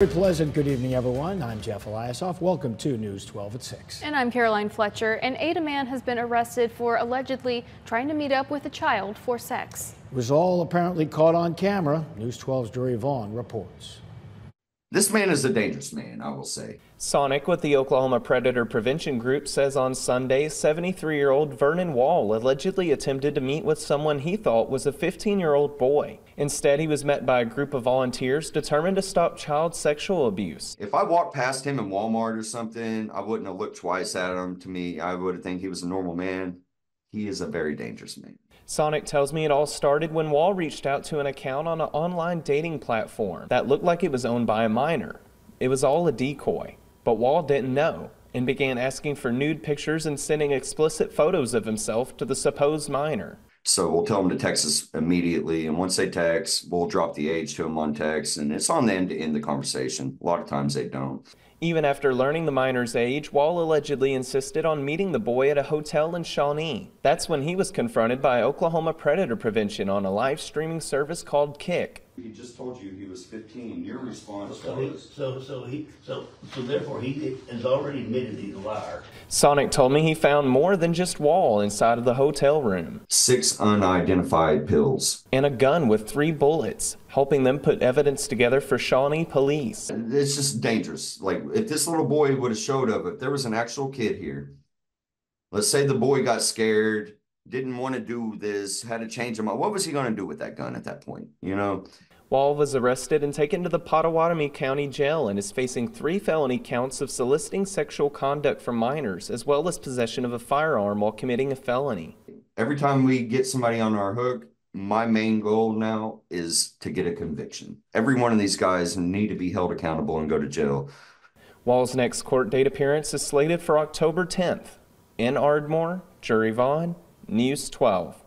Very pleasant good evening, everyone. I'm Jeff Eliasoff. Welcome to News 12 at 6. And I'm Caroline Fletcher. An Ada man has been arrested for allegedly trying to meet up with a child for sex. It was all apparently caught on camera. News 12's Drury Vaughn reports. This man is a dangerous man, I will say. Sonik with the Oklahoma Predator Prevention Group says on Sunday, 73 year old Vernon Wall allegedly attempted to meet with someone he thought was a 15 year old boy. Instead, he was met by a group of volunteers determined to stop child sexual abuse. If I walked past him in Walmart or something, I wouldn't have looked twice at him. To me, I would have think he was a normal man. He is a very dangerous man. Sonik tells me it all started when Wall reached out to an account on an online dating platform that looked like it was owned by a minor. It was all a decoy, but Wall didn't know and began asking for nude pictures and sending explicit photos of himself to the supposed minor. So we'll tell them to text us immediately. And once they text, we'll drop the age to them on text. And it's on them to end the conversation. A lot of times they don't. Even after learning the minor's age, Wall allegedly insisted on meeting the boy at a hotel in Shawnee. That's when he was confronted by Oklahoma Predator Prevention on a live streaming service called Kick. He just told you he was 15. Your response So, he, so, so he, so, so therefore he has already admitted he's a liar. Sonik told me he found more than just Wall inside of the hotel room. Six unidentified pills. And a gun with three bullets, helping them put evidence together for Shawnee police. It's just dangerous. Like if this little boy would have showed up, if there was an actual kid here, let's say the boy got scared, didn't want to do this, had to change him. What was he going to do with that gun at that point? You know? Wall was arrested and taken to the Pottawatomie County Jail and is facing three felony counts of soliciting sexual conduct from minors, as well as possession of a firearm while committing a felony. Every time we get somebody on our hook, my main goal now is to get a conviction. Every one of these guys need to be held accountable and go to jail. Wall's next court date appearance is slated for October 10th. In Ardmore, Drury Vaughn, News 12.